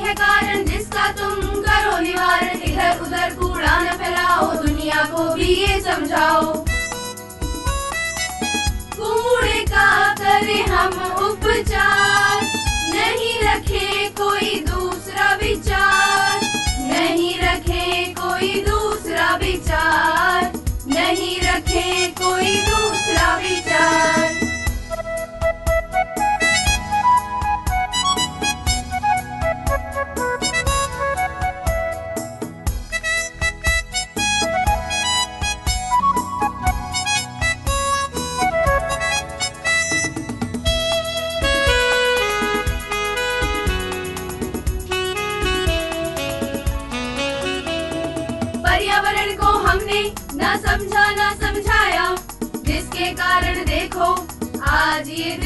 है कारण जिसका तुम करो निवारण। इधर उधर कूड़ा न फैलाओ, दुनिया को भी ये समझाओ। कूड़े का करें हम पर्यावरण को हमने न समझा न समझाया। जिसके कारण देखो आज ये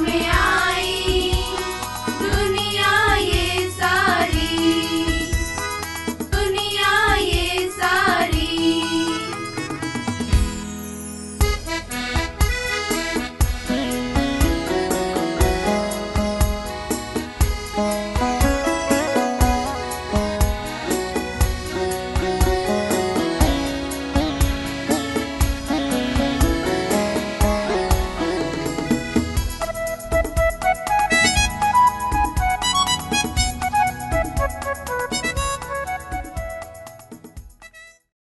me out.